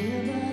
Give